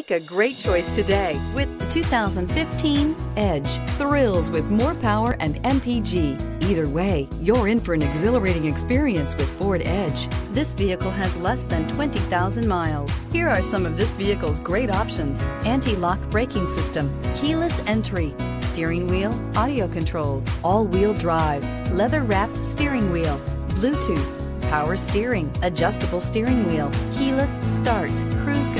Make a great choice today with the 2015 Edge. Thrills with more power and MPG. Either way, you're in for an exhilarating experience with Ford Edge. This vehicle has less than 20,000 miles. Here are some of this vehicle's great options. Anti-lock braking system, keyless entry, steering wheel, audio controls, all-wheel drive, leather-wrapped steering wheel, Bluetooth, power steering, adjustable steering wheel, keyless start, cruise control.